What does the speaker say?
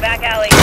Back alley.